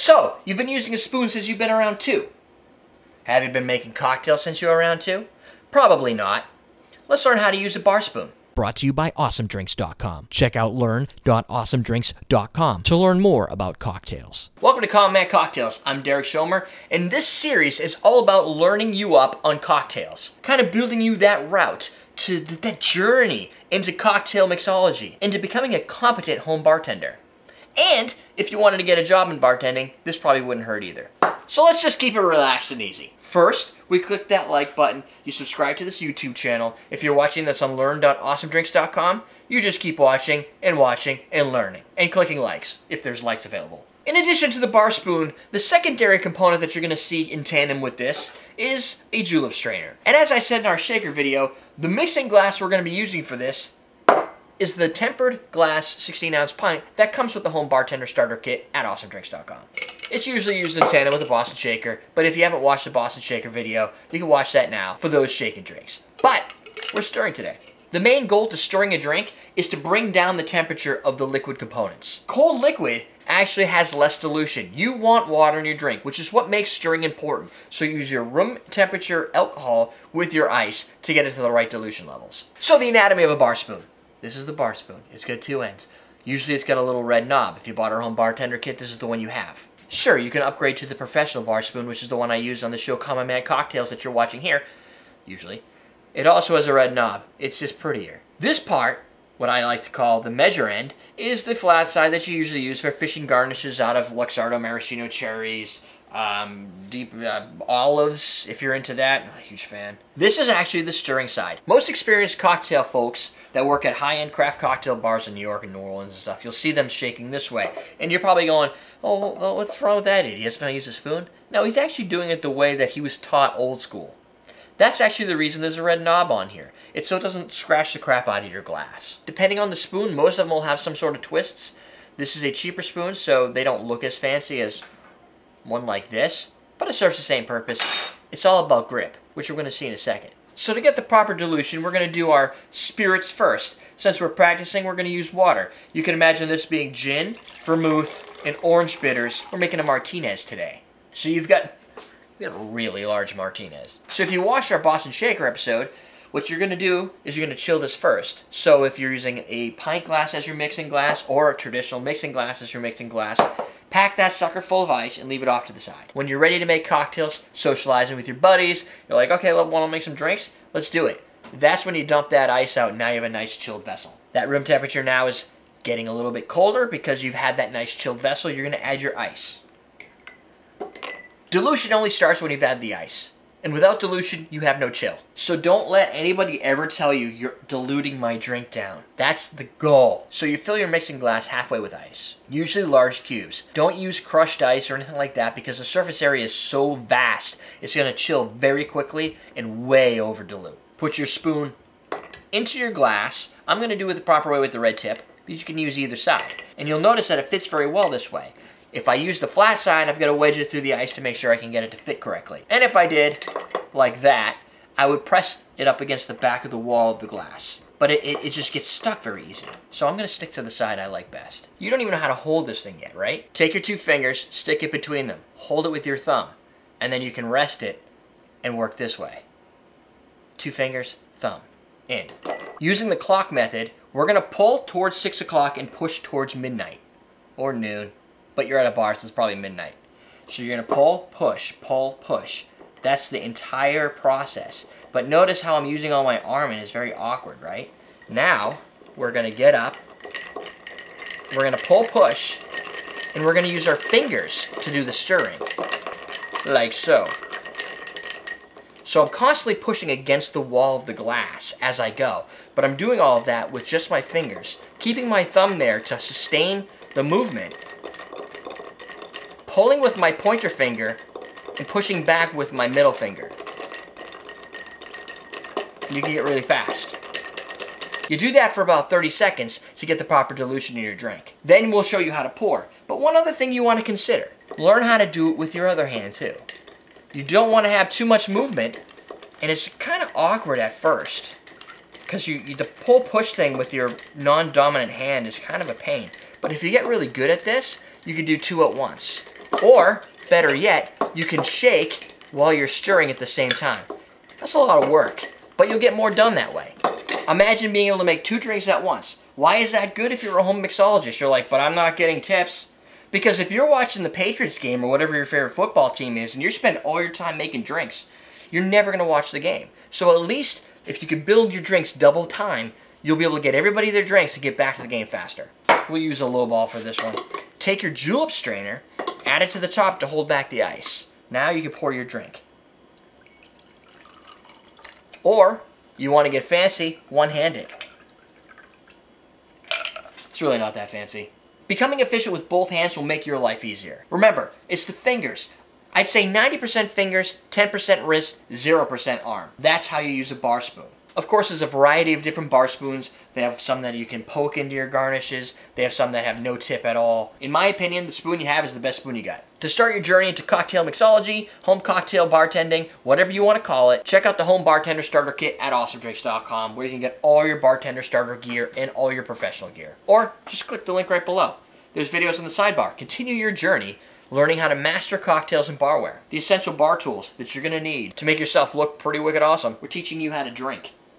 So, you've been using a spoon since you've been around two. Have you been making cocktails since you were around two? Probably not. Let's learn how to use a bar spoon. Brought to you by AwesomeDrinks.com. Check out learn.awesomedrinks.com to learn more about cocktails. Welcome to Common Man Cocktails. I'm Derrick Schommer, and this series is all about learning you up on cocktails. Kind of building you that route to th- that journey into cocktail mixology, into becoming a competent home bartender. And if you wanted to get a job in bartending, this probably wouldn't hurt either. So let's just keep it relaxed and easy. First, we click that like button. You subscribe to this YouTube channel. If you're watching this on learn.awesomedrinks.com, you just keep watching and watching and learning and clicking likes if there's likes available. In addition to the bar spoon, the secondary component that you're going to see in tandem with this is a julep strainer. And as I said in our shaker video, the mixing glass we're going to be using for this is the tempered glass 16 ounce pint that comes with the home bartender starter kit at awesomedrinks.com. It's usually used in tandem with a Boston Shaker, but if you haven't watched the Boston Shaker video, you can watch that now for those shaken drinks. But we're stirring today. The main goal to stirring a drink is to bring down the temperature of the liquid components. Cold liquid actually has less dilution. You want water in your drink, which is what makes stirring important. So use your room temperature alcohol with your ice to get it to the right dilution levels. So the anatomy of a bar spoon. This is the bar spoon. It's got two ends. Usually it's got a little red knob. If you bought our home bartender kit, this is the one you have. Sure, you can upgrade to the professional bar spoon, which is the one I use on the show Common Man Cocktails that you're watching here, usually. It also has a red knob. It's just prettier. This part, what I like to call the measure end, is the flat side that you usually use for fishing garnishes out of Luxardo maraschino cherries, um, deep uh, olives, if you're into that. Not a huge fan. This is actually the stirring side. Most experienced cocktail folks that work at high-end craft cocktail bars in New York and New Orleans and stuff, you'll see them shaking this way. And you're probably going, oh, well, what's wrong with that idiot? He doesn't know how to use a spoon? No, he's actually doing it the way that he was taught old school. That's actually the reason there's a red knob on here. It's so it doesn't scratch the crap out of your glass. Depending on the spoon, most of them will have some sort of twists. This is a cheaper spoon, so they don't look as fancy as one like this, but it serves the same purpose. It's all about grip, which we're going to see in a second. So to get the proper dilution, we're going to do our spirits first. Since we're practicing, we're going to use water. You can imagine this being gin, vermouth, and orange bitters. We're making a Martinez today. So you've got, you've got a really large Martinez. So if you watched our Boston Shaker episode, what you're going to do is you're going to chill this first. So if you're using a pint glass as your mixing glass or a traditional mixing glass as your mixing glass, pack that sucker full of ice and leave it off to the side. When you're ready to make cocktails, socializing with your buddies, you're like, okay, want to make some drinks? Let's do it. That's when you dump that ice out and now you have a nice chilled vessel. That room temperature now is getting a little bit colder because you've had that nice chilled vessel. You're going to add your ice. Dilution only starts when you've added the ice. And without dilution, you have no chill. So don't let anybody ever tell you you're diluting my drink down. That's the goal. So you fill your mixing glass halfway with ice, usually large cubes. Don't use crushed ice or anything like that because the surface area is so vast, it's gonna chill very quickly and way over dilute. Put your spoon into your glass. I'm gonna do it the proper way with the red tip, but you can use either side. And you'll notice that it fits very well this way. If I use the flat side, I've got to wedge it through the ice to make sure I can get it to fit correctly. And if I did, like that, I would press it up against the back of the wall of the glass. But it, it, it just gets stuck very easy. So I'm going to stick to the side I like best. You don't even know how to hold this thing yet, right? Take your two fingers, stick it between them, hold it with your thumb, and then you can rest it and work this way. Two fingers, thumb, in. Using the clock method, we're going to pull towards 6 o'clock and push towards midnight or noon but you're at a bar, so it's probably midnight. So you're to pull, push, pull, push. That's the entire process. But notice how I'm using all my arm and it's very awkward, right? Now, we're to get up. We're to pull, push, and we're to use our fingers to do the stirring. Like so. So I'm constantly pushing against the wall of the glass as I go. But I'm doing all of that with just my fingers, keeping my thumb there to sustain the movement pulling with my pointer finger and pushing back with my middle finger. You can get really fast. You do that for about 30 seconds to get the proper dilution in your drink. Then we'll show you how to pour. But one other thing you want to consider, learn how to do it with your other hand too. You don't want to have too much movement, and it's kind of awkward at first. Because you, you, the pull-push thing with your non-dominant hand is kind of a pain. But if you get really good at this, you can do two at once. Or, better yet, you can shake while you're stirring at the same time. That's a lot of work, but you'll get more done that way. Imagine being able to make two drinks at once. Why is that good if you're a home mixologist? You're like, but I'm not getting tips. Because if you're watching the Patriots game or whatever your favorite football team is and you're spending all your time making drinks, you're never going to watch the game. So at least if you could build your drinks double time, you'll be able to get everybody their drinks to get back to the game faster. We'll use a low ball for this one. Take your julep strainer, add it to the top to hold back the ice. Now you can pour your drink. Or, you want to get fancy, one-handed. It's really not that fancy. Becoming efficient with both hands will make your life easier. Remember, it's the fingers. I'd say 90% fingers, 10% wrist, 0% arm. That's how you use a bar spoon. Of course, there's a variety of different bar spoons. They have some that you can poke into your garnishes. They have some that have no tip at all. In my opinion, the spoon you have is the best spoon you got. To start your journey into cocktail mixology, home cocktail bartending, whatever you want to call it, check out the Home Bartender Starter Kit at awesomedrinks.com where you can get all your bartender starter gear and all your professional gear. Or just click the link right below. There's videos on the sidebar. Continue your journey learning how to master cocktails and barware. The essential bar tools that you're going to need to make yourself look pretty wicked awesome. We're teaching you how to drink.